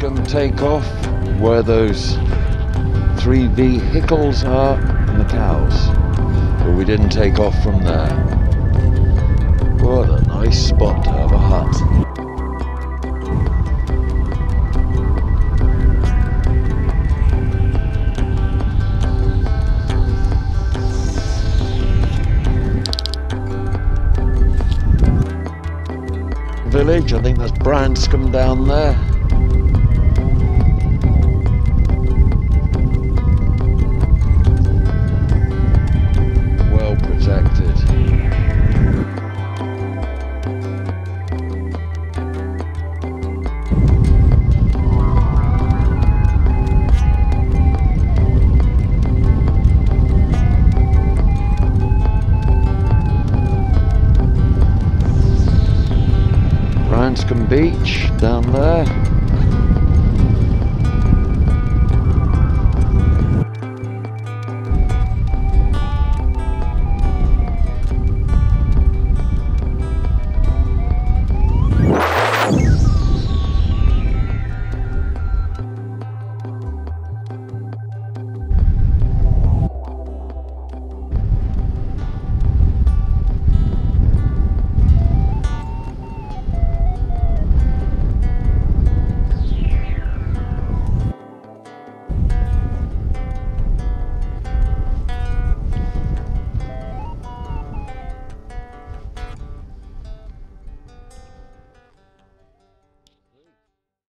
Branscombe takeoff, where those three vehicles are and the cows. But we didn't take off from there. What a nice spot to have a hut. village. I think that's Branscombe down there. Beach down there.